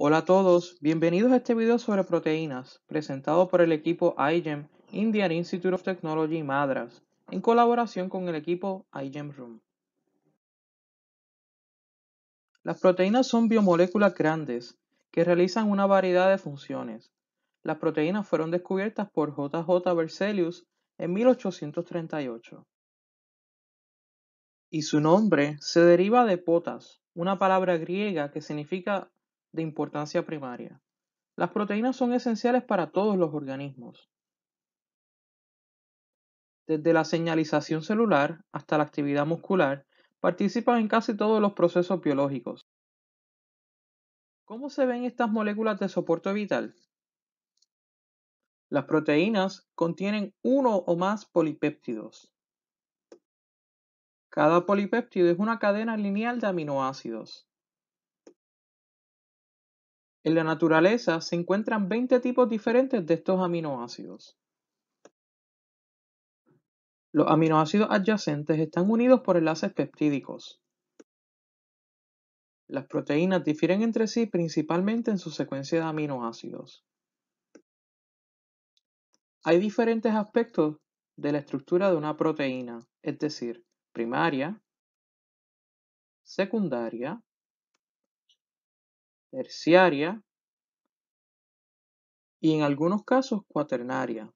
Hola a todos, bienvenidos a este video sobre proteínas, presentado por el equipo iGEM Indian Institute of Technology Madras, en colaboración con el equipo iGEM Room. Las proteínas son biomoléculas grandes que realizan una variedad de funciones. Las proteínas fueron descubiertas por JJ Berzelius en 1838. Y su nombre se deriva de potas, una palabra griega que significa de importancia primaria. Las proteínas son esenciales para todos los organismos. Desde la señalización celular hasta la actividad muscular, participan en casi todos los procesos biológicos. ¿Cómo se ven estas moléculas de soporte vital? Las proteínas contienen uno o más polipéptidos. Cada polipéptido es una cadena lineal de aminoácidos. En la naturaleza se encuentran 20 tipos diferentes de estos aminoácidos. Los aminoácidos adyacentes están unidos por enlaces peptídicos. Las proteínas difieren entre sí principalmente en su secuencia de aminoácidos. Hay diferentes aspectos de la estructura de una proteína, es decir, primaria, secundaria, terciaria y en algunos casos cuaternaria.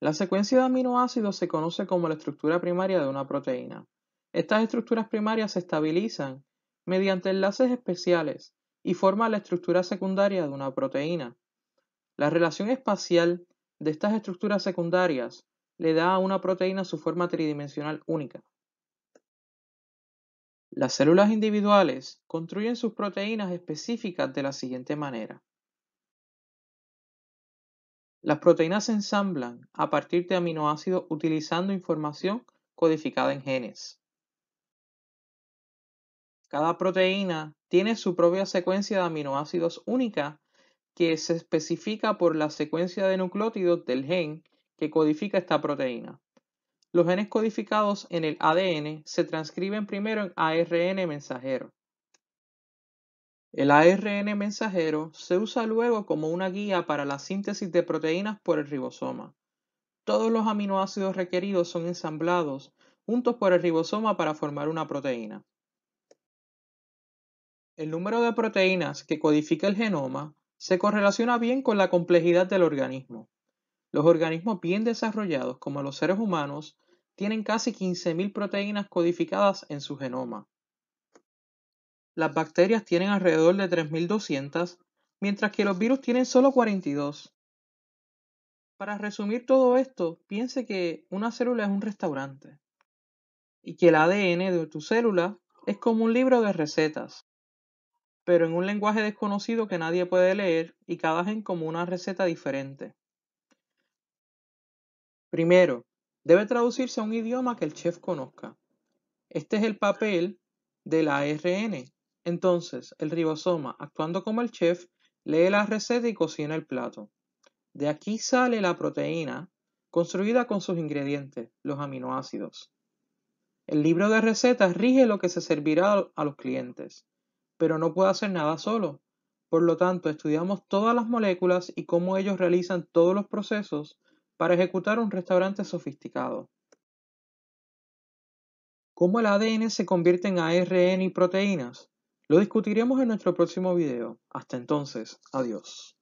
La secuencia de aminoácidos se conoce como la estructura primaria de una proteína. Estas estructuras primarias se estabilizan mediante enlaces especiales y forman la estructura secundaria de una proteína. La relación espacial de estas estructuras secundarias le da a una proteína su forma tridimensional única. Las células individuales construyen sus proteínas específicas de la siguiente manera. Las proteínas se ensamblan a partir de aminoácidos utilizando información codificada en genes. Cada proteína tiene su propia secuencia de aminoácidos única que se especifica por la secuencia de nucleótidos del gen que codifica esta proteína. Los genes codificados en el ADN se transcriben primero en ARN mensajero. El ARN mensajero se usa luego como una guía para la síntesis de proteínas por el ribosoma. Todos los aminoácidos requeridos son ensamblados juntos por el ribosoma para formar una proteína. El número de proteínas que codifica el genoma se correlaciona bien con la complejidad del organismo. Los organismos bien desarrollados, como los seres humanos, tienen casi 15.000 proteínas codificadas en su genoma. Las bacterias tienen alrededor de 3.200, mientras que los virus tienen solo 42. Para resumir todo esto, piense que una célula es un restaurante y que el ADN de tu célula es como un libro de recetas, pero en un lenguaje desconocido que nadie puede leer y cada gen como una receta diferente. Primero, debe traducirse a un idioma que el chef conozca. Este es el papel del ARN. Entonces, el ribosoma, actuando como el chef, lee la receta y cocina el plato. De aquí sale la proteína, construida con sus ingredientes, los aminoácidos. El libro de recetas rige lo que se servirá a los clientes, pero no puede hacer nada solo. Por lo tanto, estudiamos todas las moléculas y cómo ellos realizan todos los procesos para ejecutar un restaurante sofisticado. ¿Cómo el ADN se convierte en ARN y proteínas? Lo discutiremos en nuestro próximo video. Hasta entonces, adiós.